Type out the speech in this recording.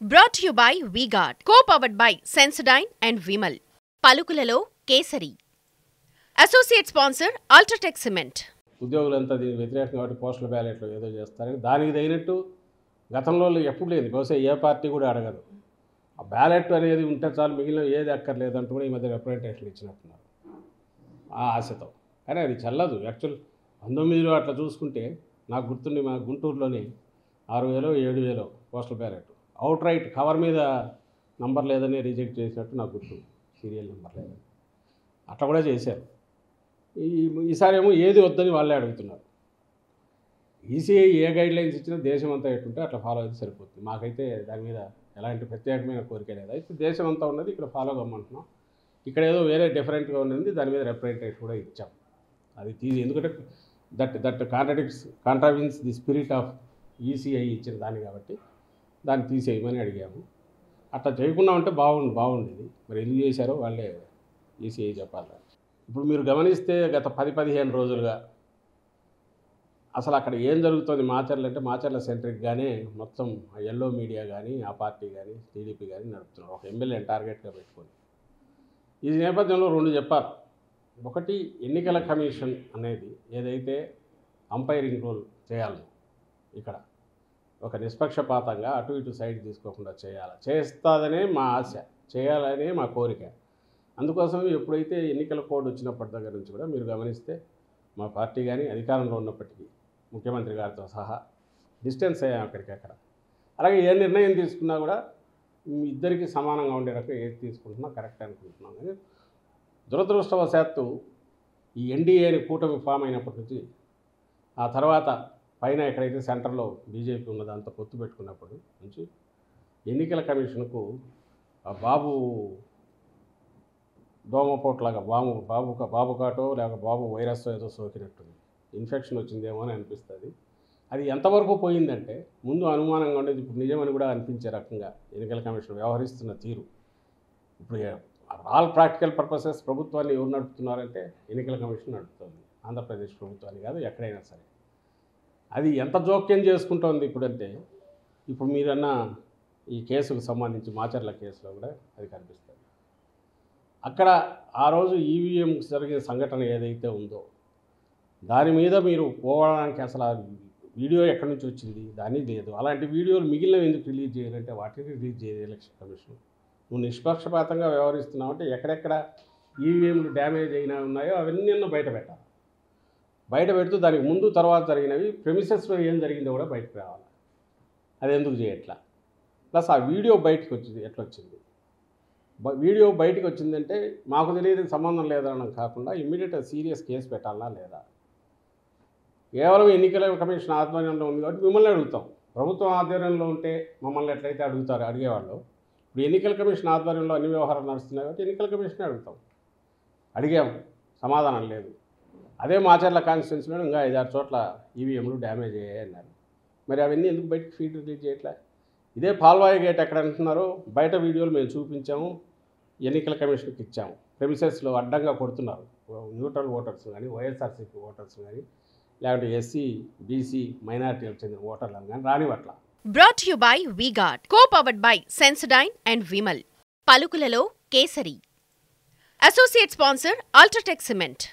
Brought you by V Guard co powered by Sensodyne and Vimal పలుకులలో kesari. Associate sponsor UltraTech cement ఉద్యోగులంతా దీనికి వ్యతిరేకం కాబట్టి postal బ్యాలెట్లు ఏదో చేస్తారని దానికి తగినట్టు గతంలో ఎప్పుడు లేదు. బహుశా ఏ పార్టీ కూడా అడగదు. ఆ బ్యాలెట్ అనేది ఉంటే చాలు మిగిలిన ఏది అక్కర్లేదు అంటూ కూడా ఈ మధ్య రిప్రజెంటేషన్ ఇచ్చినట్టున్నారు. ఆ ఆశతో. కానీ అది చల్లదు. యాక్చువల్ పంతొమ్మిదిలో అట్లా చూసుకుంటే నాకు గుర్తుండి మా గుంటూరులోని ఆరు వేలో ఏడు వేలో postal ballot. Out right cover మీద నంబర్ లేదని రిజెక్ట్ చేసినట్టు నాకు గుర్తు. సీరియల్ నెంబర్ లేదని అట్లా కూడా చేశారు. ఈసారి ఏమో ఏది వద్దని వాళ్ళే అడుగుతున్నారు. ఈసీఐ ఏ గైడ్ లైన్స్ ఇచ్చినా దేశం అంతా ఎట్టుంటే అట్లా ఫాలో అయితే సరిపోతుంది. మాకైతే దాని మీద ఎలాంటి ప్రత్యేకమైన కోరిక లేదు. అయితే దేశం అంతా ఉన్నది ఇక్కడ ఫాలో కమ్మంటున్నాం. ఇక్కడ ఏదో వేరే డిఫరెంట్గా ఉన్నది దాని మీద రిప్రజెంటేషన్ కూడా ఇచ్చాం. అది తీసి ఎందుకంటే that that contradicts contravenes the spirit of ECI ఇచ్చిన దాన్ని కాబట్టి దాన్ని తీసేయమని అడిగాము. అట్లా చేయకుండా ఉంటే బాగుండు బాగుండేది. మరి ఎందుకు చేశారో వాళ్ళే ఈసీఐ చెప్పాలి? ఇప్పుడు మీరు గమనిస్తే గత పది పదిహేను రోజులుగా అసలు అక్కడ ఏం జరుగుతుంది మాచర్లు అంటే మాచర్ల సెంట్రిక్గానే మొత్తం ఆ ఎల్లో మీడియా కానీ ఆ పార్టీ కానీ టీడీపీ కానీ నడుపుతున్నారు. ఒక ఎమ్మెల్యేని టార్గెట్గా పెట్టుకొని. ఈ నేపథ్యంలో రెండు చెప్పారు ఒకటి ఎన్నికల కమిషన్ అనేది ఏదైతే అంపైరింగ్ రోల్ చేయాలి ఇక్కడ ఒక నిష్పక్షపాతంగా అటు ఇటు సైడ్ తీసుకోకుండా చేయాలి. చేస్తుందనే మా ఆశ చేయాలనే మా కోరిక. అందుకోసం ఎప్పుడైతే ఎన్నికల కోడ్ వచ్చినప్పటి దగ్గర నుంచి కూడా మీరు గమనిస్తే మా పార్టీ కానీ అధికారంలో ఉన్నప్పటికీ ముఖ్యమంత్రి గారితో సహా డిస్టెన్స్ అయ్యాం అక్కడికక్కడ అలాగే ఏ నిర్ణయం తీసుకున్నా కూడా ఇద్దరికి సమానంగా ఉండే రకం ఏది తీసుకుంటున్నా కరెక్ట్ అనుకుంటున్నాం. కానీ దురదృష్టవశాత్తు ఈ ఎన్డీఏని కూటమి ఫామ్ అయినప్పటి నుంచి ఆ తర్వాత పైన ఎక్కడైతే సెంటర్లో బీజేపీ ఉన్నదో అంత పొత్తు పెట్టుకున్నప్పటి నుంచి ఎన్నికల కమిషన్కు ఆ బాబు దోమపోట్లాగా బాబు బాబు బాబు కాటో లేక బాబు వైరస్ ఏదో సోకినట్టుంది. ఇన్ఫెక్షన్ వచ్చిందేమో అని అనిపిస్తుంది. అది ఎంతవరకు పోయిందంటే ముందు అనుమానంగా ఉండేది ఇప్పుడు నిజమని కూడా అనిపించే రకంగా ఎన్నికల కమిషన్ వ్యవహరిస్తున్న తీరు. ఇప్పుడు ఆల్ ప్రాక్టికల్ పర్పసెస్ ప్రభుత్వాన్ని ఎవరు నడుపుతున్నారంటే ఎన్నికల కమిషన్ నడుపుతుంది. ఆంధ్రప్రదేశ్ ప్రభుత్వాన్ని కాదు ఎక్కడైనా సరే. అది ఎంత జోక్యం చేసుకుంటోంది ఇప్పుడంటే ఇప్పుడు మీరన్న ఈ కేసుకు సంబంధించి మాచర్ల కేసులో కూడా అది కనిపిస్తుంది. అక్కడ ఆ రోజు ఈవీఎం జరిగిన సంఘటన ఏదైతే ఉందో దాని మీద మీరు పోవడానికి అసలు ఆ వీడియో ఎక్కడి నుంచి వచ్చింది? దాని లేదు. అలాంటి వీడియోలు మిగిలినవి ఎందుకు రిలీజ్ చేయాలంటే వాటిని రిలీజ్ చేయదు ఎలక్షన్ కమిషన్. నువ్వు నిష్పక్షపాతంగా వ్యవహరిస్తున్నావు అంటే ఎక్కడెక్కడ ఈవీఎంలు డ్యామేజ్ అయినా ఉన్నాయో అవన్నీ బయట పెట్టాలి. బయట పెడుతూ దానికి ముందు తర్వాత జరిగినవి ప్రెమిసెస్లో ఏం జరిగిందో కూడా బయటకు రావాలి. అది ఎందుకు చేయట్లా? ప్లస్ ఆ వీడియో బయటకు వచ్చింది ఎట్లా వచ్చింది? వీడియో బయటకు వచ్చిందంటే మాకు తెలియదు సంబంధం లేదనడం కాకుండా ఇమ్మీడియట్గా సీరియస్ కేసు పెట్టాలా లేదా? కేవలం ఎన్నికల కమిషన్ ఆధ్వర్యంలో ఉంది కాబట్టి మిమ్మల్ని అడుగుతాం. ప్రభుత్వం ఆధ్వర్యంలో ఉంటే మమ్మల్ని ఎట్లయితే అడుగుతారు అడిగేవాళ్ళు. ఇప్పుడు ఎన్నికల కమిషన్ ఆధ్వర్యంలో అన్ని వ్యవహారాలు నడుస్తున్నాయి కాబట్టి ఎన్నికల కమిషన్ అడుగుతాం. అడిగాము సమాధానం లేదు. అదే మాచర్ల కాన్స్టిట్యున్సీలో ఇంకా ఐదారు చోట్ల ఈవీఎంలు డ్యామేజ్ అయ్యాయి అన్నారు మరి అవన్నీ ఎందుకు బయటకు ఫీడ్ రిలీజ్ చేయట్లే? ఇదే పాల్వాయి గేట్ ఎక్కడ అంటున్నారో? బయట వీడియోలు మేము చూపించాము ఎన్నికల కమిషన్కి ఇచ్చాము. ప్రెమిసెస్లో అడ్డంగా కొడుతున్నారు. న్యూట్రల్ ఓటర్స్ కానీ వైఎస్ఆర్సీపీ ఓటర్స్ కానీ లేకుంటే ఎస్సీ బీసీ మైనారిటీలకు చెందిన ఓటర్లను కానీ రానివట్ల brought you by V Guard co powered by Sensodyne and Vimal పలుకులలో kesari. Associate sponsor UltraTech cement